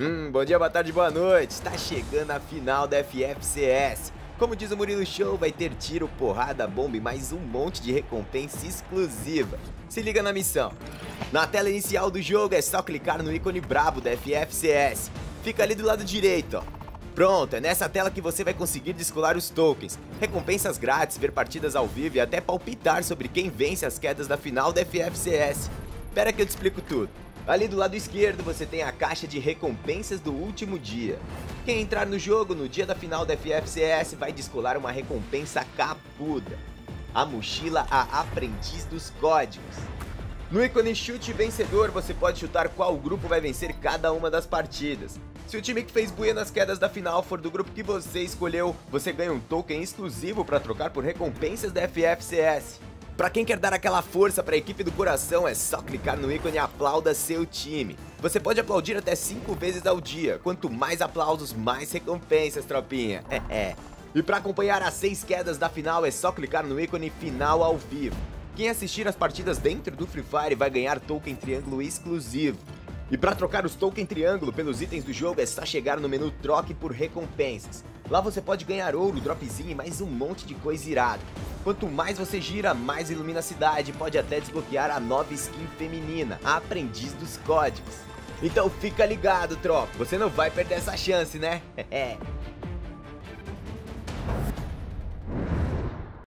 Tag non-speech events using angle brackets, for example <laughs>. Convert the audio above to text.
Hum, bom dia, boa tarde, boa noite. Está chegando a final da FFCS. Como diz o Murilo Show, vai ter tiro, porrada, bomba e mais um monte de recompensa exclusiva. Se liga na missão. Na tela inicial do jogo é só clicar no ícone brabo da FFCS. Fica ali do lado direito, ó. Pronto, é nessa tela que você vai conseguir descolar os tokens, recompensas grátis, ver partidas ao vivo e até palpitar sobre quem vence as quedas da final da FFCS. Espera que eu te explico tudo. Ali do lado esquerdo você tem a caixa de recompensas do último dia. Quem entrar no jogo no dia da final da FFCS vai descolar uma recompensa capuda. A mochila a aprendiz dos códigos. No ícone chute vencedor você pode chutar qual grupo vai vencer cada uma das partidas. Se o time que fez buia nas quedas da final for do grupo que você escolheu, você ganha um token exclusivo para trocar por recompensas da FFCS. Para quem quer dar aquela força para a equipe do coração, é só clicar no ícone Aplauda seu time. Você pode aplaudir até 5 vezes ao dia. Quanto mais aplausos, mais recompensas, tropinha. É, é. E para acompanhar as 6 quedas da final, é só clicar no ícone Final ao vivo. Quem assistir as partidas dentro do Free Fire vai ganhar token triângulo exclusivo. E para trocar os token triângulo pelos itens do jogo é só chegar no menu Troque por Recompensas. Lá você pode ganhar ouro, dropzinho e mais um monte de coisa irada. Quanto mais você gira, mais ilumina a cidade e pode até desbloquear a nova skin feminina, a Aprendiz dos Códigos. Então fica ligado, tropa, você não vai perder essa chance, né? <laughs>